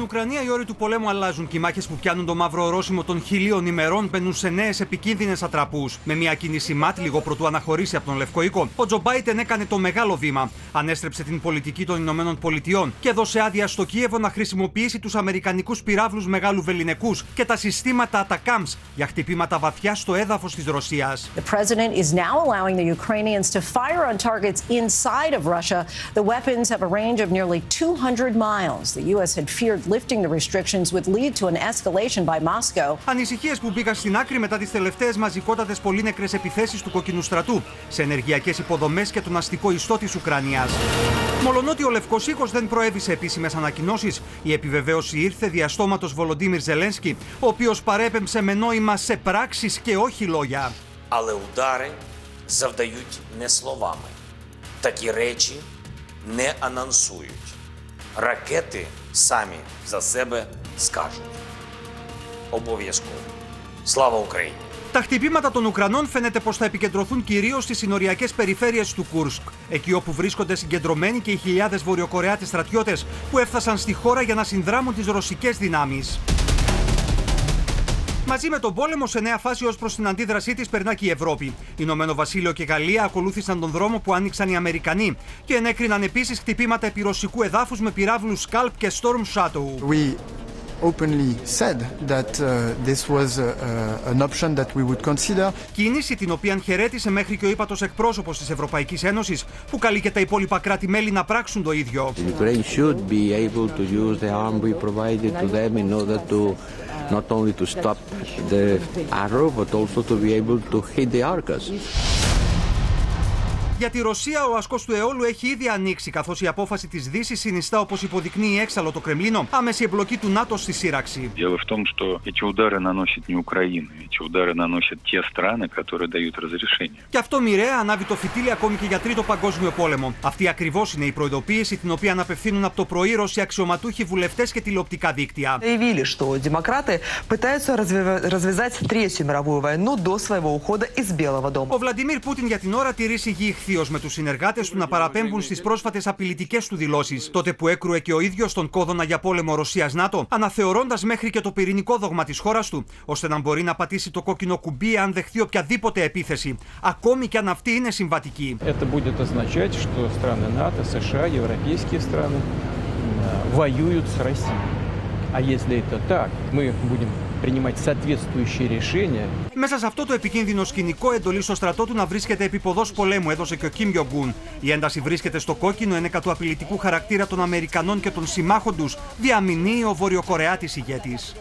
Στην Ουκρανία οι όροι του πολέμου αλλάζουν και οι μάχε που πιάνουν το μαύρο ορόσημο των χιλίων ημερών μπαίνουν σε νέες επικίνδυνες ατραπούς. Με μια κίνηση ΜΑΤ λίγο πρωτού αναχωρήσει από τον Λευκό Οίκο, ο Τζο Μπάιτεν έκανε το μεγάλο βήμα. Ανέστρεψε την πολιτική των Ηνωμένων Πολιτειών και έδωσε άδεια στο Κίεβο να χρησιμοποιήσει τους Αμερικανικούς πυράβλους μεγάλου βεληνικού και τα συστήματα Ατακάμς για χτυπήματα βαθιά στο έδαφος της Ρωσίας. The president is now allowing the Ukrainians to fire on targets inside of Russia. The weapons have a range of nearly 200 miles. The U.S. had feared lifting the restrictions would lead to an escalation by Moscow. Ανησυχίε που μπήκαν στην άκρη μετά τι τελευταίε μαζικότατε πολύνεκρε επιθέσει του κοκκινού στρατού σε ενεργειακέ υποδομέ και τον αστικό ιστό τη Ουκρανία. Μολονότι ο Λευκό Οίκο δεν προέβησε επίσημε ανακοινώσει, η επιβεβαίωση ήρθε διαστόματο Βολοντίμιρ Ζελένσκι, ο οποίο παρέπεμψε με νόημα σε πράξει και όχι λόγια. Але удари завдають не словами. Такі речі не анонсують. Ракети самі за себе скажуть. Обов'язково. Слава Україні! Τα χτυπήματα των Ουκρανών φαίνεται πω θα επικεντρωθούν κυρίω στι συνοριακέ περιφέρειε του Κούρσκ, εκεί όπου βρίσκονται συγκεντρωμένοι και οι χιλιάδε Βορειοκορεάτε στρατιώτε που έφτασαν στη χώρα για να συνδράμουν τι ρωσικέ δυνάμει. Μαζί με τον πόλεμο, σε νέα φάση ως προς την αντίδρασή της περνά και η Ευρώπη. Ηνωμένο Βασίλειο και Γαλλία ακολούθησαν τον δρόμο που άνοιξαν οι Αμερικανοί και ενέκριναν επίσης χτυπήματα επί ρωσικού εδάφους με πυράβλους Σκάλπ και Storm Shadow. We openly said that uh, this was uh, uh, an option that we would consider. Κίνηση την οποία χαιρέτησε μέχρι και ο ύπατος εκπρόσωπος της Ευρωπαϊκής Ένωσης, που καλεί και τα υπόλοιπα κράτη-μέλη να πράξουν το ίδιο. The Ukraine should be able to use the arm we provided to them in order to not only to stop the arrow but also to be able to hit the Arcas. Για τη Ρωσία, ο ασκό του αιώλου έχει ήδη ανοίξει, καθώ η απόφαση τη Δύση συνιστά, όπω υποδεικνύει έξαλλο το Κρεμλίνο, άμεση εμπλοκή του ΝΑΤΟ στη σύραξη. Дело в том, что эти удары наносит не Украина, эти удары наносят те страны, которые дают разрешение. Και αυτό μοιραία ανάβει το φυτίλι ακόμη και για Τρίτο Παγκόσμιο Πόλεμο. Αυτή ακριβώ είναι η προειδοποίηση την οποία αναπευθύνουν από το πρωί Ρώσοι αξιωματούχοι βουλευτέ και τηλεοπτικά δίκτυα. заявили, что демократы пытаются развива- развязать Третью мировую войну до своего ухода из Белого дома. Ο Βλαντιμίρ Πούτιν για την ώρα τηρεί σιγή ηχθείω με του συνεργάτε του να παραπέμπουν στι πρόσφατε απειλητικέ του δηλώσει, τότε που έκρουε και ο ίδιο τον κόδωνα για πόλεμο Ρωσία-ΝΑΤΟ, αναθεωρώντα μέχρι και το πυρηνικό δόγμα τη χώρα του, ώστε να μπορεί να πατήσει το κόκκινο κουμπί αν δεχθεί οποιαδήποτε επίθεση, ακόμη και αν αυτή είναι συμβατική. Это будет означать, что страны НАТО, США, европейские страны э, воюют с Россией. А если это так, мы будем принимать соответствующие решения. Μέσα σε αυτό το επικίνδυνο σκηνικό, εντολή στο στρατό του να βρίσκεται επί ποδός πολέμου έδωσε και ο Κιμ Γιογκούν. Η ένταση βρίσκεται στο κόκκινο ένεκα του απειλητικού χαρακτήρα των Αμερικανών και των συμμάχων του, διαμηνύει ο Βορειοκορεάτης ηγέτης.